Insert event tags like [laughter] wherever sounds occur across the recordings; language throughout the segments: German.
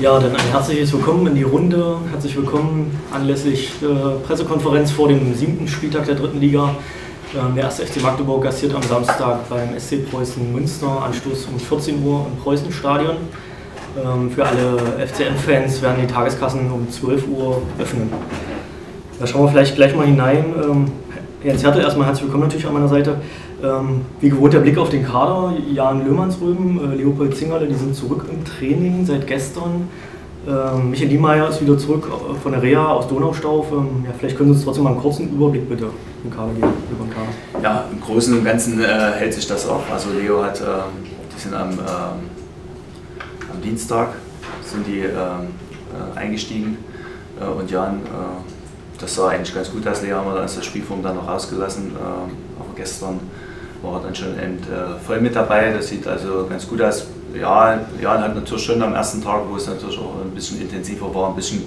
Ja, dann ein herzliches Willkommen in die Runde. Herzlich willkommen anlässlich der Pressekonferenz vor dem siebten Spieltag der dritten Liga. Ähm, der erste FC Magdeburg gastiert am Samstag beim SC Preußen Münster, Anstoß um 14 Uhr im Preußenstadion. Ähm, für alle FCM-Fans werden die Tageskassen um 12 Uhr öffnen. Da schauen wir vielleicht gleich mal hinein. Ähm, Jens Hertel, erstmal herzlich willkommen natürlich an meiner Seite. Wie gewohnt der Blick auf den Kader. Jan Löhmannsröben, äh, Leopold Zingerle, die sind zurück im Training seit gestern. Michael Niemeyer ist wieder zurück äh, von der Reha aus Donaustauf. Ja, vielleicht können Sie uns trotzdem mal einen kurzen Überblick bitte im Kader geben, über den Kader. Ja, im Großen und Ganzen äh, hält sich das auch. Also Leo hat, äh, die sind am, ähm, am Dienstag sind die ähm, äh, eingestiegen äh, und Jan, äh, das sah eigentlich ganz gut aus. Leo haben wir dann das Spielform dann noch rausgelassen, aber gestern war dann schon eben, voll mit dabei. Das sieht also ganz gut aus. Ja, Jan hat natürlich schon am ersten Tag, wo es natürlich auch ein bisschen intensiver war, ein bisschen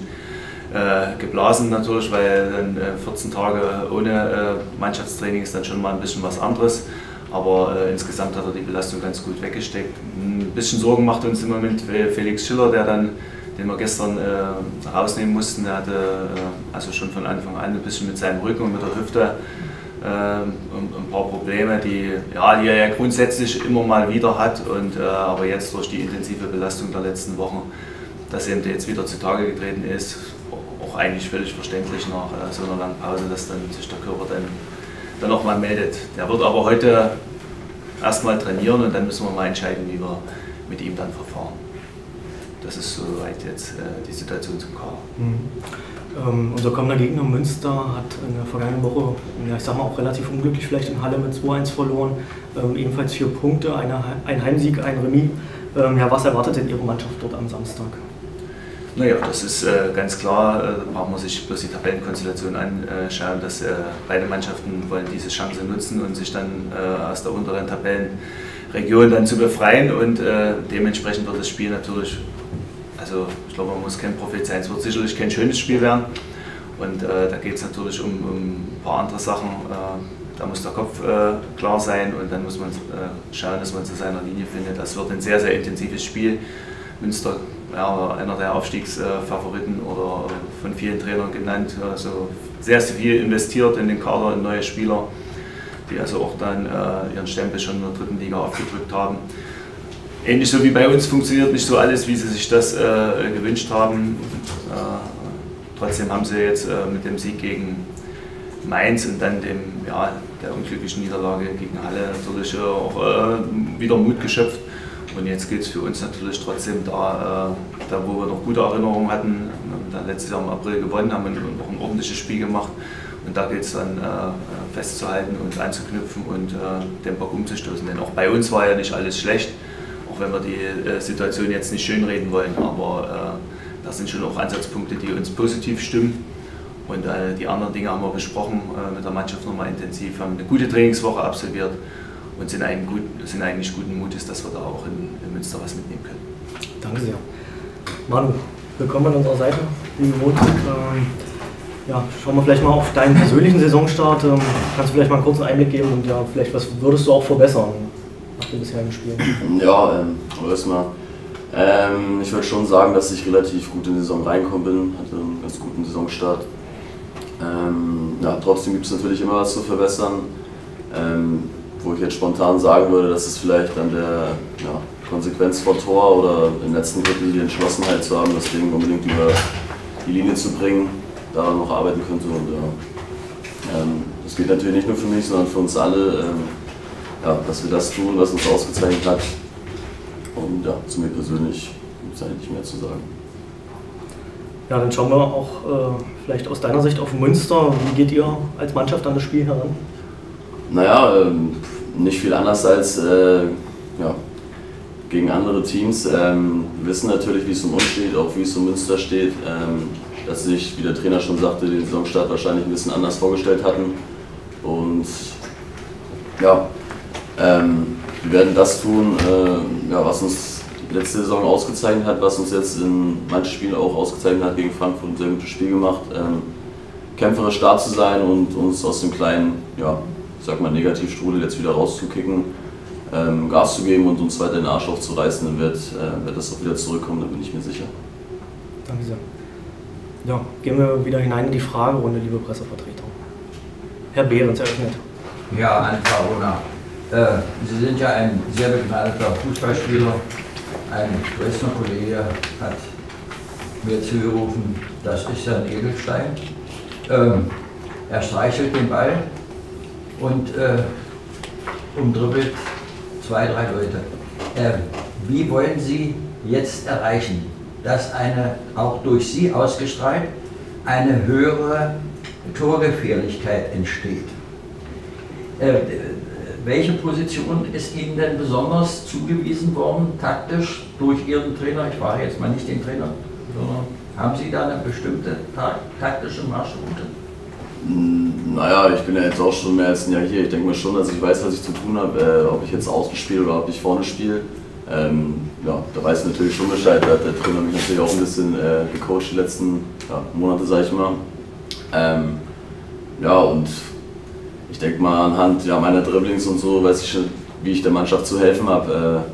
äh, geblasen natürlich, weil dann äh, 14 Tage ohne äh, Mannschaftstraining ist dann schon mal ein bisschen was anderes. Aber äh, insgesamt hat er die Belastung ganz gut weggesteckt. Ein bisschen Sorgen macht uns im Moment Felix Schiller, der dann, den wir gestern äh, rausnehmen mussten. Der hatte äh, also schon von Anfang an ein bisschen mit seinem Rücken und mit der Hüfte ein, ein paar Probleme, die, ja, die er ja grundsätzlich immer mal wieder hat. Und, aber jetzt durch die intensive Belastung der letzten Wochen, dass er jetzt wieder zutage getreten ist, auch eigentlich völlig verständlich nach äh, so einer langen Pause, dass dann sich der Körper dann, dann auch mal meldet. Der wird aber heute erstmal trainieren und dann müssen wir mal entscheiden, wie wir mit ihm dann verfahren. Das ist soweit jetzt äh, die Situation zum Kader. Mhm. Ähm, unser kommender Gegner Münster hat in der vergangenen Woche, ja, ich sag mal auch relativ unglücklich vielleicht in Halle mit 2-1 verloren. Ähm, ebenfalls vier Punkte, eine, ein Heimsieg, ein Remis. Ähm, ja, was erwartet denn Ihre Mannschaft dort am Samstag? Naja, das ist äh, ganz klar, äh, da braucht man sich bloß die Tabellenkonstellation anschauen, dass äh, beide Mannschaften wollen diese Chance nutzen und sich dann äh, aus der unteren Tabellenregion dann zu befreien und äh, dementsprechend wird das Spiel natürlich, also ich glaube, man muss kein Prophet sein, es wird sicherlich kein schönes Spiel werden und äh, da geht es natürlich um, um, ein paar andere Sachen. da muss der Kopf klar sein und dann muss man schauen, dass man zu seiner Linie findet. Das wird ein sehr, sehr intensives Spiel. Münster ja, einer der Aufstiegsfavoriten oder von vielen Trainern genannt. Also sehr, sehr viel investiert in den Kader, in neue Spieler, die also auch dann äh, ihren Stempel schon in der dritten Liga aufgedrückt haben. Ähnlich so wie bei uns funktioniert nicht so alles, wie sie sich das äh, gewünscht haben. Äh, trotzdem haben sie jetzt äh, mit dem Sieg gegen Mainz und dann dem, ja, der unglücklichen Niederlage gegen Halle natürlich auch äh, wieder Mut geschöpft und jetzt geht es für uns natürlich trotzdem da, äh, da, wo wir noch gute Erinnerungen hatten. Wir haben letztes Jahr im April gewonnen, haben noch ein ordentliches Spiel gemacht. Und da geht es dann äh, festzuhalten und anzuknüpfen und den Bock umzustoßen. Denn auch bei uns war ja nicht alles schlecht, auch wenn wir die äh, Situation jetzt nicht schönreden wollen. Aber äh, das sind schon auch Ansatzpunkte, die uns positiv stimmen. Und äh, die anderen Dinge haben wir besprochen mit der Mannschaft nochmal intensiv, haben eine gute Trainingswoche absolviert und sind, eigentlich, gut, sind eigentlich guten Mutes, dass wir da auch in, in Münster was mitnehmen können. Danke sehr. Manu, willkommen an unserer Seite, wie gewohnt. Ähm, ja, schauen wir vielleicht mal auf deinen persönlichen Saisonstart. Ähm, kannst du vielleicht mal einen kurzen Einblick geben und ja, vielleicht was würdest du auch verbessern nach den bisherigen Spielen? Ja, ähm, erstmal. Ähm, ich würde schon sagen, dass ich relativ gut in die Saison reingekommen bin, hatte einen ganz guten Saisonstart. Ähm, ja, trotzdem gibt es natürlich immer was zu verbessern. Ähm, wo ich jetzt spontan sagen würde, dass es vielleicht an der ja, Konsequenz vor Tor oder im letzten Drittel die Entschlossenheit zu haben, das Ding unbedingt über die Linie zu bringen, daran noch arbeiten könnte. Und, ja, ähm, das geht natürlich nicht nur für mich, sondern für uns alle, ähm, ja, dass wir das tun, was uns ausgezeichnet hat. Und ja, zu mir persönlich gibt es eigentlich nicht mehr zu sagen. Ja, dann schauen wir auch äh, vielleicht aus deiner Sicht auf Münster. Wie geht ihr als Mannschaft an das Spiel heran? Naja, ähm, nicht viel anders als äh, ja, gegen andere Teams. Ähm, wir wissen natürlich, wie es um uns steht, auch wie es um Münster steht. Ähm, dass sich, wie der Trainer schon sagte, den Saisonstart wahrscheinlich ein bisschen anders vorgestellt hatten. Und ja, ähm, wir werden das tun, äh, ja, was uns letzte Saison ausgezeichnet hat, was uns jetzt in manchen Spielen auch ausgezeichnet hat, gegen Frankfurt ein sehr gutes Spiel gemacht. Ähm, kämpferisch stark zu sein und uns aus dem kleinen ja, sag mal, Negativstrudel jetzt wieder rauszukicken, ähm, Gas zu geben und uns weiter den Arsch aufzureißen, dann wird, äh, wird das auch wieder zurückkommen, da bin ich mir sicher. Danke sehr. Ja, gehen wir wieder hinein in die Fragerunde, liebe Pressevertreter. Herr Behrens eröffnet. Ja, an Corona. Äh, Sie sind ja ein sehr begnadeter Fußballspieler. Ein Dresdner Kollege hat mir zugerufen, das ist ja ein Edelstein. Ähm, er streichelt den Ball und äh, umdribbelt zwei, drei Leute. Äh, wie wollen Sie jetzt erreichen, dass eine, auch durch Sie ausgestrahlt, eine höhere Torgefährlichkeit entsteht? Äh, welche Position ist Ihnen denn besonders zugewiesen worden, taktisch, durch Ihren Trainer? Ich frage jetzt mal nicht den Trainer, sondern haben Sie da eine bestimmte taktische Marschroute? Hm, naja, ich bin ja jetzt auch schon mehr als ein Jahr hier. Ich denke mir schon, dass ich weiß, was ich zu tun habe, äh, ob ich jetzt außen spiele oder ob ich vorne spiele. Ähm, ja, da weiß ich natürlich schon Bescheid. Da hat der Trainer mich natürlich auch ein bisschen äh, gecoacht die letzten ja, Monate, sag ich mal. Ähm, ja, und ich denke mal anhand ja, meiner Dribblings und so weiß ich schon, wie ich der Mannschaft zu helfen habe.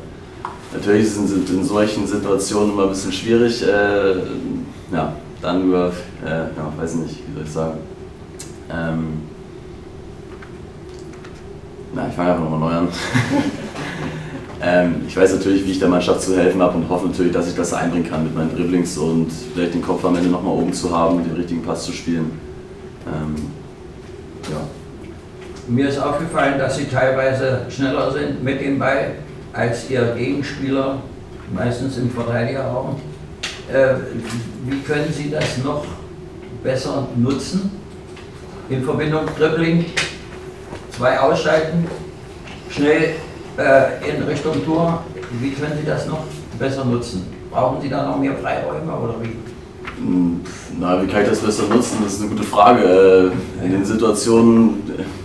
Äh, natürlich sind es in solchen Situationen immer ein bisschen schwierig, äh, ja, dann über, äh, ja, weiß nicht, wie soll ich sagen. Ähm, na, ich fange einfach nochmal neu an. [laughs] ähm, ich weiß natürlich, wie ich der Mannschaft zu helfen habe und hoffe natürlich, dass ich das einbringen kann mit meinen Dribblings und vielleicht den Kopf am Ende nochmal oben zu haben, den richtigen Pass zu spielen. Ähm. Mir ist aufgefallen, dass Sie teilweise schneller sind mit dem Ball als Ihr Gegenspieler, meistens im Verteidigerraum. Äh, wie können Sie das noch besser nutzen? In Verbindung Dribbling, zwei ausschalten, schnell äh, in Richtung Tor. Wie können Sie das noch besser nutzen? Brauchen Sie da noch mehr Freiräume oder wie? Hm, na, wie kann ich das besser nutzen? Das ist eine gute Frage. Äh, in den Situationen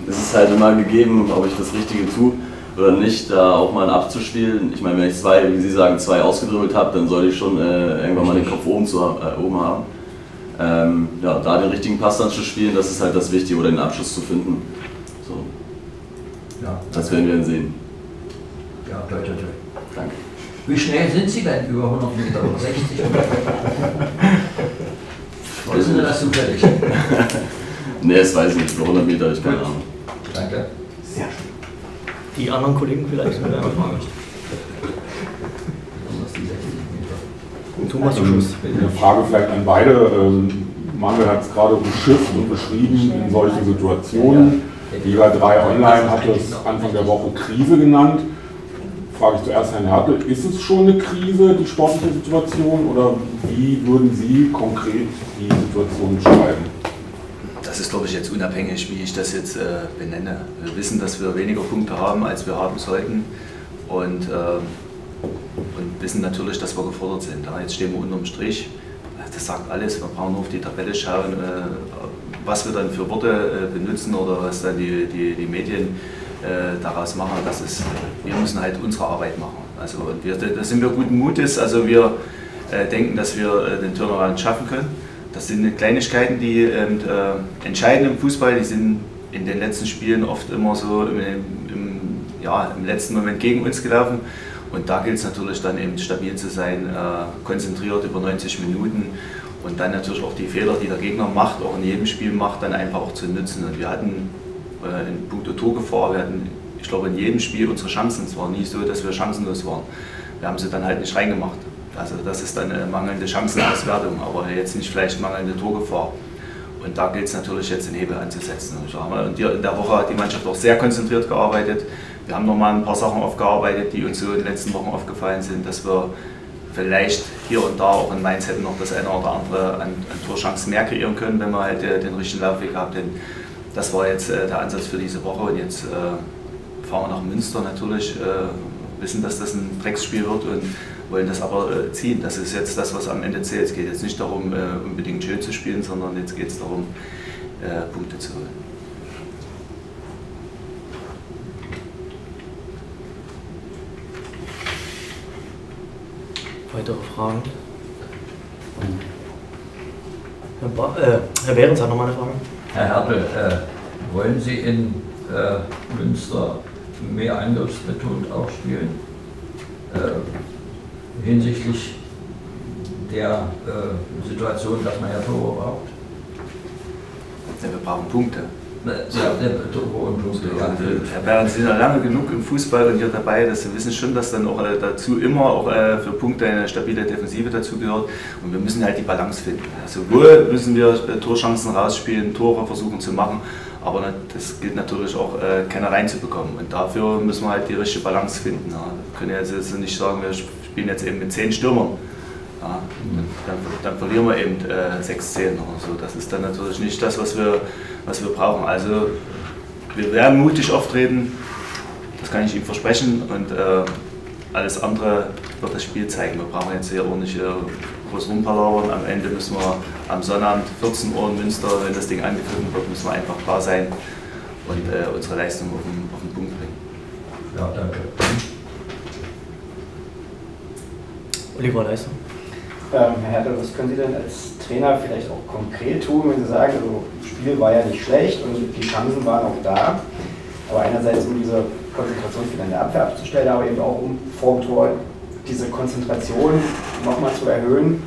ist es halt immer gegeben, ob ich das Richtige tue oder nicht, da auch mal abzuspielen. Ich meine, wenn ich zwei, wie Sie sagen, zwei ausgedribbelt habe, dann sollte ich schon äh, irgendwann mal den Kopf oben, zu, äh, oben haben. Ähm, ja, da den richtigen Pass dann zu spielen, das ist halt das Wichtige, oder den Abschluss zu finden. So. Ja, das werden wir dann sehen. Ja, toi, toi, toi. Danke. Wie schnell sind Sie denn über 100 Meter oder 60 [laughs] Wissen Sie das zufällig? [laughs] ne, das weiß ich nicht. Über 100 Meter, ich keine Ahnung. Danke. Sehr schön. Die anderen Kollegen vielleicht einer Frage. Thomas ähm, Schuss. Eine Frage vielleicht an beide. Ähm, Manuel hat es gerade beschifft und beschrieben in solchen Situationen. Liga 3 Online hat es Anfang der Woche Krise genannt. Frage ich zuerst Herrn Hertel, ist es schon eine Krise, die sportliche Situation, oder wie würden Sie konkret die Situation beschreiben? Das ist, glaube ich, jetzt unabhängig, wie ich das jetzt äh, benenne. Wir wissen, dass wir weniger Punkte haben, als wir haben sollten. Und, äh, und wissen natürlich, dass wir gefordert sind. Ja, jetzt stehen wir unterm Strich. Das sagt alles. Wir brauchen nur auf die Tabelle schauen, äh, was wir dann für Worte äh, benutzen oder was dann die, die, die Medien äh, daraus machen. Das ist, wir müssen halt unsere Arbeit machen. Also, wir, da sind wir guten Mutes. Also wir äh, denken, dass wir den Turnaround schaffen können das sind Kleinigkeiten, die ähm, äh, entscheiden im Fußball. Die sind in den letzten Spielen oft immer so im, im, ja, im letzten Moment gegen uns gelaufen. Und da gilt es natürlich dann eben stabil zu sein, äh, konzentriert über 90 Minuten und dann natürlich auch die Fehler, die der Gegner macht, auch in jedem Spiel macht, dann einfach auch zu nutzen. Und wir hatten äh, in puncto Torgefahr, wir hatten, ich glaube, in jedem Spiel unsere Chancen. Es war nie so, dass wir chancenlos waren. Wir haben sie dann halt nicht reingemacht. Also das ist dann eine mangelnde Chancenauswertung, aber jetzt nicht vielleicht mangelnde Torgefahr. Und da gilt es natürlich jetzt den Hebel anzusetzen. Und in der Woche hat die Mannschaft auch sehr konzentriert gearbeitet. Wir haben nochmal ein paar Sachen aufgearbeitet, die uns so in den letzten Wochen aufgefallen sind, dass wir vielleicht hier und da auch in Mainz hätten noch das eine oder andere an, an Torchancen mehr kreieren können, wenn wir halt den richtigen Laufweg haben. Denn das war jetzt äh, der Ansatz für diese Woche. Und jetzt äh, fahren wir nach Münster natürlich, äh, wissen, dass das ein Drecksspiel wird und wollen das aber äh, ziehen. Das ist jetzt das, was am Ende zählt. Es geht jetzt nicht darum, äh, unbedingt schön zu spielen, sondern jetzt geht es darum, äh, Punkte zu holen. Weitere Fragen? Herr, ba äh, Herr Behrens hat noch mal eine Frage. Herr Hertel, äh, wollen Sie in äh, Münster mehr angriffsbetont auch spielen? Äh, hinsichtlich der äh, Situation, dass man ja Tore braucht? Ja, wir brauchen Punkte. Ja, Tore und Punkte, ja. Herr Bernd, Sie sind ja lange genug im Fußball und hier dabei, dass Sie wissen schon, dass dann auch äh, dazu immer auch äh, für Punkte eine stabile Defensive dazu gehört. Und wir müssen halt die Balance finden. Sowohl müssen wir äh, Torchancen rausspielen, Tore versuchen zu machen, aber das gilt natürlich auch, keine reinzubekommen. Und dafür müssen wir halt die richtige Balance finden. Wir können jetzt nicht sagen, wir spielen jetzt eben mit zehn Stürmern. Ja, dann, dann, verlieren wir eben äh, 6-10 oder so. Das ist dann natürlich nicht das, was wir, was wir brauchen. Also wir werden mutig auftreten, das kann ich Ihnen versprechen. Und äh, alles andere wird das Spiel zeigen. Wir brauchen jetzt hier auch nicht äh, groß rumpalauern. Am Ende müssen wir am Sonnabend 14 Uhr in Münster, wenn das Ding angegriffen wird, müssen wir einfach da sein und äh, unsere Leistung auf den, auf den Punkt bringen. Ja, danke. Oliver Leistung. Ähm, Herr Hertel, was können Sie denn als Trainer vielleicht auch konkret tun, wenn Sie sagen, also, das Spiel war ja nicht schlecht und die Chancen waren auch da, aber einerseits um diese Konzentrationsfehler in der Abwehr abzustellen, aber eben auch um vorm Tor diese Konzentration nochmal zu erhöhen,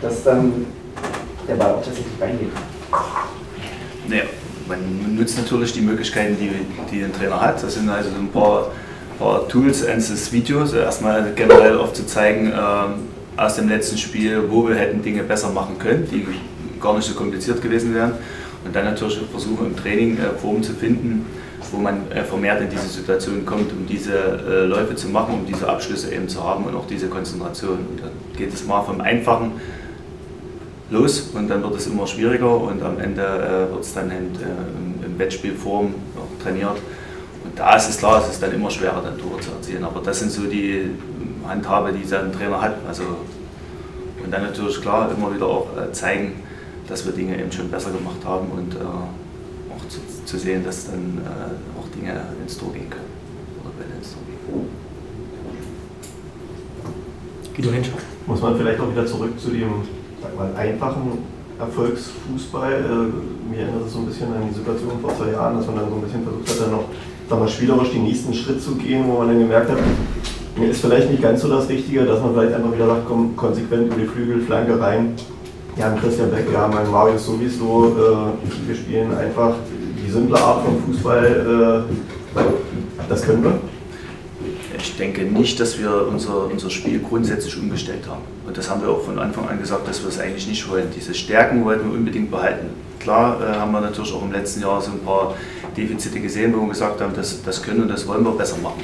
dass dann der Ball auch tatsächlich reingeht. Naja, man nutzt natürlich die Möglichkeiten, die, die ein Trainer hat. Das sind also ein paar, paar Tools, eins ist Videos, erstmal generell aufzuzeigen, ähm, aus dem letzten Spiel, wo wir hätten Dinge besser machen können, die gar nicht so kompliziert gewesen wären. Und dann natürlich versuchen im Training äh, Formen zu finden, wo man äh, vermehrt in diese Situation kommt, um diese äh, Läufe zu machen, um diese Abschlüsse eben zu haben und auch diese Konzentration. Und dann geht es mal vom Einfachen los und dann wird es immer schwieriger und am Ende wird es dann eben, im Wettspielform trainiert. Und da ist es klar, es ist dann immer schwerer, dann Tore zu erzielen. Aber das sind so die Handhabe, die sein Trainer hat. Also, und dann natürlich klar immer wieder auch äh, zeigen, dass wir Dinge eben schon besser gemacht haben und äh, zu, sehen, dass dann äh, auch Dinge ins Tor gehen können. Oder Bälle ins Tor gehen. Guido Henscher. Muss man vielleicht auch wieder zurück zu dem sag mal, einfachen Erfolgsfußball. Äh, mir erinnert es so ein bisschen an die Situation vor zwei Jahren, dass man dann so ein bisschen versucht hat, dann noch sag mal, spielerisch den nächsten Schritt zu gehen, wo man dann gemerkt hat, mir ist vielleicht nicht ganz so das Richtige, dass man vielleicht einfach wieder sagt, komm, konsequent über die Flügel, Flanke rein. Wir haben Christian Beck, wir haben einen Marius sowieso. Äh, wir spielen einfach simple Art von Fußball. Äh, das können wir. Ich denke nicht, dass wir unser, unser Spiel grundsätzlich umgestellt haben. Und das haben wir auch von Anfang an gesagt, dass wir es eigentlich nicht wollen. Diese Stärken wollten wir unbedingt behalten. Klar äh, haben wir natürlich auch im letzten Jahr so ein paar Defizite gesehen, wo wir gesagt haben, das, das können und das wollen wir besser machen.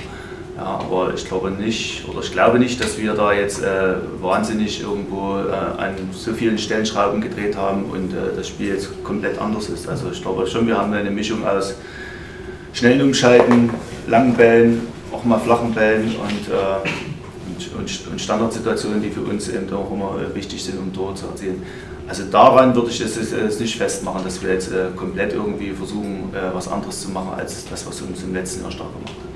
Ja, aber ich glaube nicht, oder ich glaube nicht, dass wir da jetzt äh, wahnsinnig irgendwo äh, an so vielen Stellenschrauben gedreht haben und äh, das Spiel jetzt komplett anders ist. Also ich glaube schon, wir haben eine Mischung aus schnellen Umschalten, langen Bällen, auch mal flachen Bällen und, äh, und, und, Standardsituationen, die für uns eben auch immer äh, wichtig sind, um Tore zu erzielen. Also daran würde ich es nicht festmachen, dass wir jetzt äh, komplett irgendwie versuchen, was anderes zu machen, als das, was uns im letzten Jahr stark gemacht hat.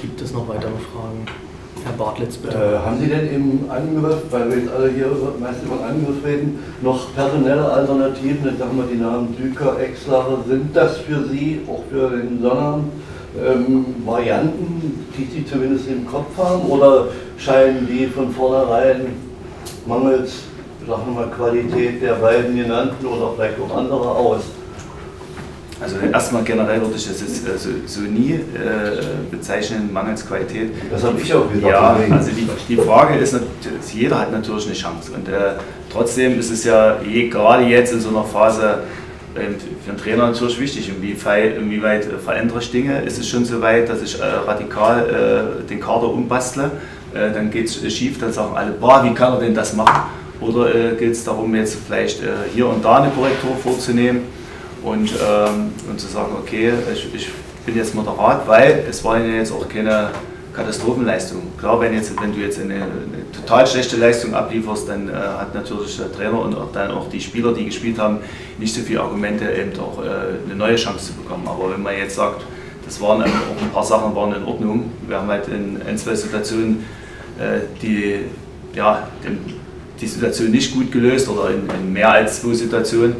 Gibt es noch weitere Fragen? Herr Bartlitz, bitte. Äh, haben Sie denn im Angriff, weil wir jetzt alle hier meist über Angriff reden, noch personelle Alternativen? Jetzt sagen wir die Namen Düker, Exlacher. Sind das für Sie, auch für den Sonnabend, ähm, Varianten, die Sie zumindest im Kopf haben? Oder scheinen die von vornherein mangels sagen wir mal, Qualität der beiden genannten oder vielleicht auch anderer aus? Also erstmal generell würde ich das jetzt äh, so, nie äh, bezeichnen, mangels Qualität. Das habe ich auch wieder. Ja, also die, die Frage ist, jeder hat natürlich eine Chance. Und äh, trotzdem ist es ja je, gerade jetzt in so einer Phase ähm, für einen Trainer natürlich wichtig, inwieweit, inwieweit äh, verändere ich Dinge. Ist es schon so weit, dass ich äh, radikal äh, den Kader umbastle, dann geht es schief, dann sagen alle, boah, wie kann er denn das machen? Oder geht es darum, jetzt vielleicht hier und da eine Korrektur vorzunehmen? Und, ähm, und zu sagen, okay, ich, ich, bin jetzt moderat, weil es war ja jetzt auch keine Katastrophenleistung. Klar, wenn, jetzt, wenn du jetzt eine, eine total schlechte Leistung ablieferst, dann äh, hat natürlich der Trainer und auch dann auch die Spieler, die gespielt haben, nicht so viele Argumente, eben auch äh, eine neue Chance zu bekommen. Aber wenn man jetzt sagt, das waren auch ein paar Sachen waren in Ordnung, wir haben halt in ein, zwei Situationen äh, die, ja, die Situation nicht gut gelöst oder in, in mehr als zwei Situationen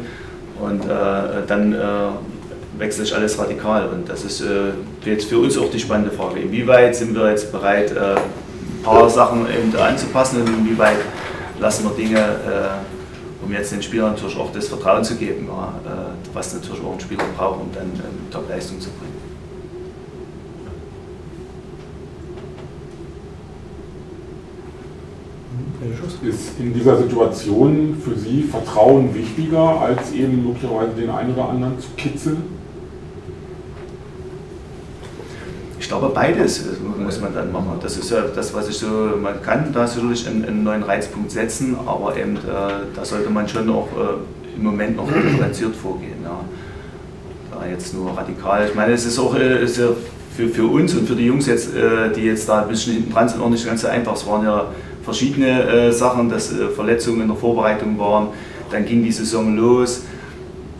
und äh, dann äh, wechselt sich alles radikal. Und das ist äh, jetzt für uns auch die spannende Frage. Inwieweit sind wir jetzt bereit, äh, ein paar Sachen eben anzupassen und inwieweit lassen wir Dinge, äh, um jetzt den Spielern natürlich auch das Vertrauen zu geben, äh, was natürlich auch ein Spieler braucht, um dann ähm, Top-Leistung zu bringen. Ist in dieser Situation für Sie Vertrauen wichtiger, als eben möglicherweise den einen oder anderen zu kitzeln? Ich glaube, beides muss man dann machen. Das ist ja das, was ich so, man kann da sicherlich einen, einen neuen Reizpunkt setzen, aber eben äh, da sollte man schon auch äh, im Moment noch differenziert vorgehen. Ja. Da jetzt nur radikal. Ich meine, es ist auch äh, ist ja für, für uns und für die Jungs jetzt, äh, die jetzt da ein bisschen hinten dran sind, auch nicht ganz so einfach. Es waren ja verschiedene äh, Sachen, dass äh, Verletzungen in der Vorbereitung waren. Dann ging die Saison los.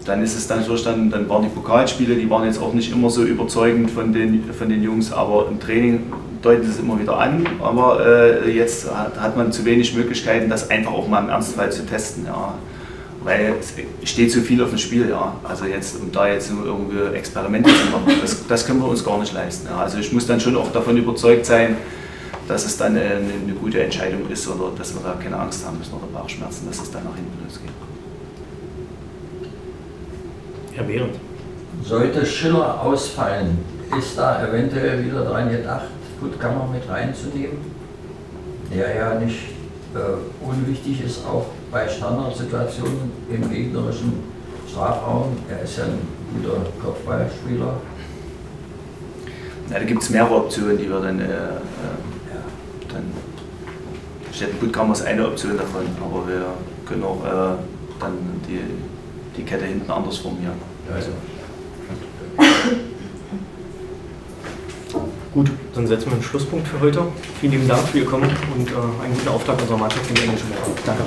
Dann ist es dann natürlich dann, dann waren die Pokalspiele, die waren jetzt auch nicht immer so überzeugend von den, von den Jungs, aber im Training deutet es immer wieder an. Aber äh, jetzt hat, hat, man zu wenig Möglichkeiten, das einfach auch mal im Ernstfall zu testen. Ja. Weil es steht so viel auf dem Spiel, ja. Also jetzt, um da jetzt irgendwie Experimente zu machen, das, das können wir uns gar nicht leisten. Ja. Also ich muss dann schon auch davon überzeugt sein, dass es dann eine, eine, gute Entscheidung ist oder dass wir da keine Angst haben müssen oder Bauchschmerzen, dass es dann nach hinten losgeht. Herr Behrendt. Sollte Schiller ausfallen, ist da eventuell wieder daran gedacht, Puttkammer mit reinzunehmen, der ja nicht äh, unwichtig ist, auch bei Standardsituationen im gegnerischen Strafraum. Er ist ja ein guter Kopfballspieler. Ja, da gibt es mehrere Optionen, die wir dann äh, äh dann Städtenputtkammer ist eine Option davon, aber wir können auch äh, dann die, die Kette hinten anders formieren. Also. [laughs] Gut, dann setzen wir einen Schlusspunkt für heute. Vielen lieben Dank für Ihr Kommen und äh, einen guten Auftakt unserer Mannschaft in die englische Woche. Danke.